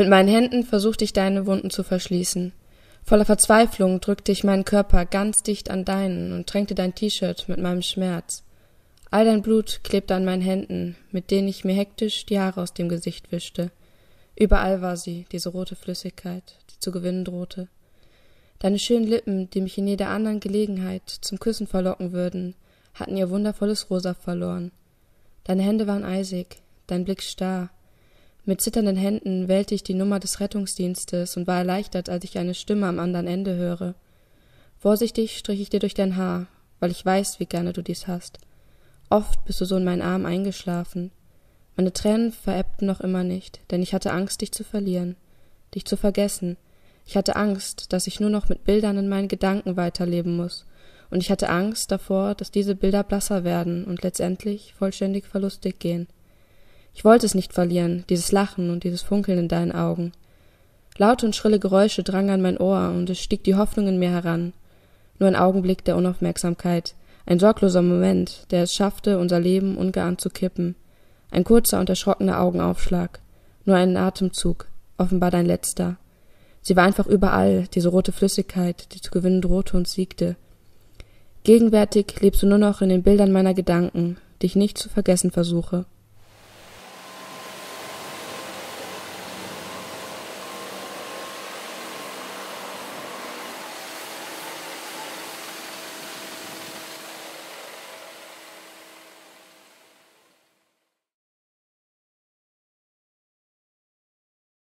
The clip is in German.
Mit meinen Händen versuchte ich deine Wunden zu verschließen. Voller Verzweiflung drückte ich meinen Körper ganz dicht an deinen und tränkte dein T-Shirt mit meinem Schmerz. All dein Blut klebte an meinen Händen, mit denen ich mir hektisch die Haare aus dem Gesicht wischte. Überall war sie, diese rote Flüssigkeit, die zu gewinnen drohte. Deine schönen Lippen, die mich in jeder anderen Gelegenheit zum Küssen verlocken würden, hatten ihr wundervolles Rosa verloren. Deine Hände waren eisig, dein Blick starr. Mit zitternden Händen wählte ich die Nummer des Rettungsdienstes und war erleichtert, als ich eine Stimme am anderen Ende höre. Vorsichtig strich ich dir durch dein Haar, weil ich weiß, wie gerne du dies hast. Oft bist du so in meinen Arm eingeschlafen. Meine Tränen verebbten noch immer nicht, denn ich hatte Angst, dich zu verlieren, dich zu vergessen. Ich hatte Angst, dass ich nur noch mit Bildern in meinen Gedanken weiterleben muss, und ich hatte Angst davor, dass diese Bilder blasser werden und letztendlich vollständig verlustig gehen. Ich wollte es nicht verlieren, dieses Lachen und dieses Funkeln in deinen Augen. Laute und schrille Geräusche drangen an mein Ohr, und es stieg die Hoffnung in mir heran. Nur ein Augenblick der Unaufmerksamkeit, ein sorgloser Moment, der es schaffte, unser Leben ungeahnt zu kippen. Ein kurzer und erschrockener Augenaufschlag. Nur ein Atemzug, offenbar dein letzter. Sie war einfach überall, diese rote Flüssigkeit, die zu gewinnen drohte und siegte. Gegenwärtig lebst du nur noch in den Bildern meiner Gedanken, die ich nicht zu vergessen versuche.